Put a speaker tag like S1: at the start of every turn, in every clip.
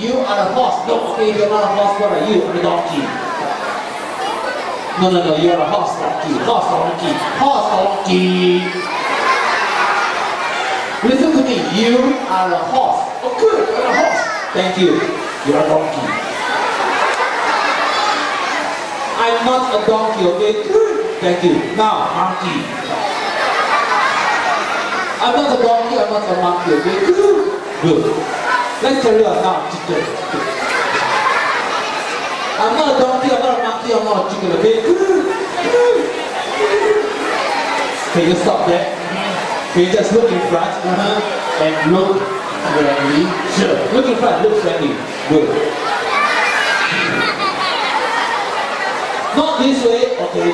S1: you are a horse. No, okay, you're not a horse, what are you? I'm a donkey. No, no, no, you're a horse donkey. Horse donkey. Horse donkey. Listen to me, you are a horse. Oh, good, you're a horse. Thank you. You're a donkey. I'm not a donkey, okay? Thank you. Now, monkey. I'm not a donkey, I'm not a monkey, okay? Good. Let's carry on now, chicken. I'm not a donkey, I'm not a monkey, I'm not a chicken, okay? Good. You stop there. Okay, just look in front uh-huh, and look friendly. Sure. Look in front, look friendly. Good. Not this way, okay.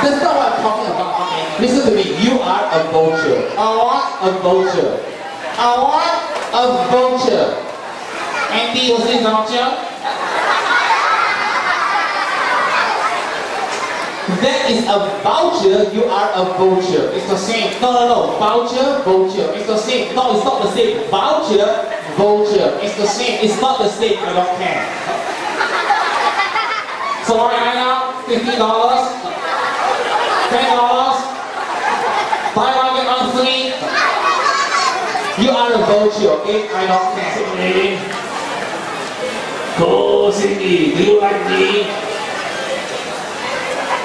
S1: That's not what I'm talking about, okay. Listen to me, you are a vulture. A what? A vulture. I want a voucher. Andy, was it vulture? That is a voucher, you are a voucher. It's the same. No, no, no. Voucher, voucher. It's the same. No, it's not the same. Voucher, voucher. It's the same. It's not the same. I don't care. So right now, $50. You vulture, okay? I don't care.
S2: Go, Cindy, do you like me?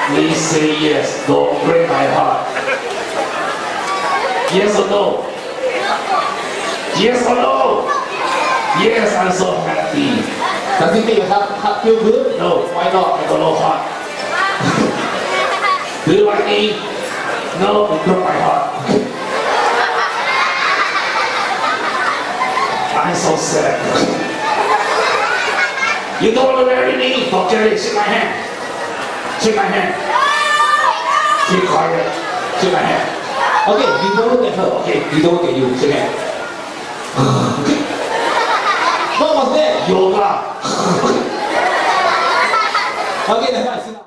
S2: Please say yes. Don't break my heart. Yes or no? Yes or no? Yes, I'm so happy.
S1: Does it make you have, have feel good?
S2: No,
S1: Why not?
S2: I got no heart. Do you like me? No, it broke my heart. until You go to where you need, folks. There it Shake my hand. Shake my hand. Keep quiet. Shake my hand.
S1: Okay, you don't look at her. Okay, you don't look at you. Shake my hand. What was that?
S2: Yoga. okay, that's.